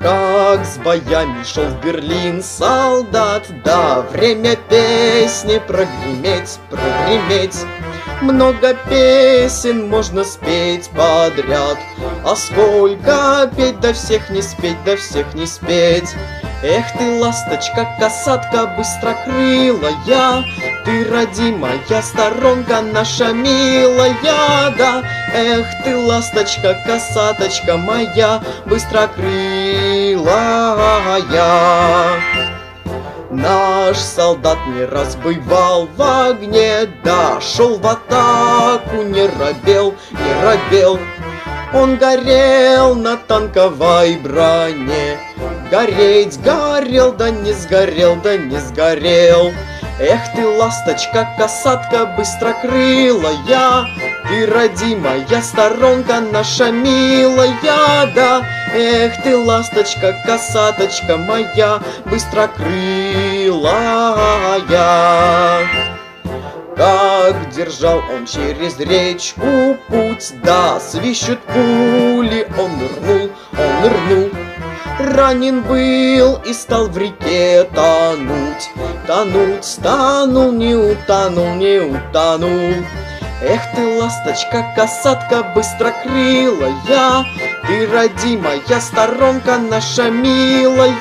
как с боями шел в Берлин солдат, да, время песни прогреметь, прогреметь. Много песен можно спеть подряд, а сколько петь, да всех не спеть, да всех не спеть. Эх ты, ласточка, касатка быстрокрылая, Ты, родимая сторонка наша милая, да. Эх ты, ласточка, касаточка моя быстрокрылая. Наш солдат не раз бывал в огне, да, шел в атаку, не робел, не робел. Он горел на танковой броне, Гореть горел, да не сгорел, да не сгорел. Эх ты, ласточка, касатка быстрокрылая, Ты, родимая сторонка наша милая, да. Эх ты, ласточка, касаточка моя быстрокрылая. Как держал он через речку путь, да, свищут пули, он нырнул, он нырнул. Ранен был и стал в реке тонуть, Тонуть, тонул, не утонул, не утонул. Эх ты, ласточка, касатка быстрокрылая, Ты, родимая сторонка наша милая,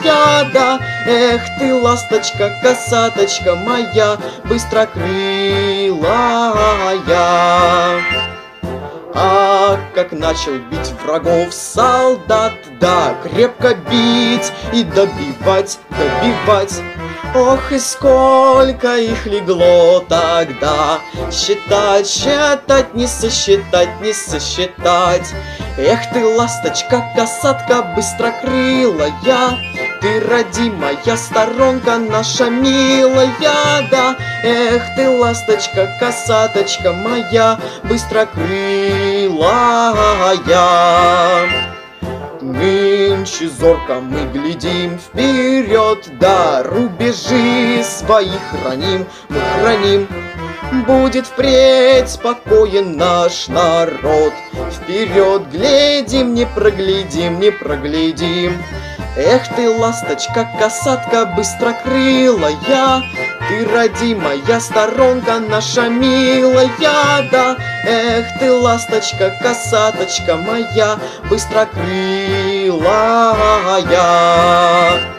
да. Эх ты, ласточка, касаточка моя быстрокрылая. А как начал бить врагов солдат, да, крепко бить и добивать, добивать. Ох, и сколько их легло тогда, Считать, считать, не сосчитать, не сосчитать. Эх ты, ласточка, касатка быстрокрылая, Ты, родимая сторонка наша милая, да. Эх ты, ласточка, касаточка моя быстрокрылая. Нынче зорко мы глядим вперед, да, рубежи свои храним, мы храним. Будет впредь спокоен наш народ, Вперед глядим, не проглядим, не проглядим. Эх ты, ласточка, касатка быстрокрылая, Ты, родимая сторонка наша милая, да. Эх ты, ласточка, касаточка моя быстрокрылая.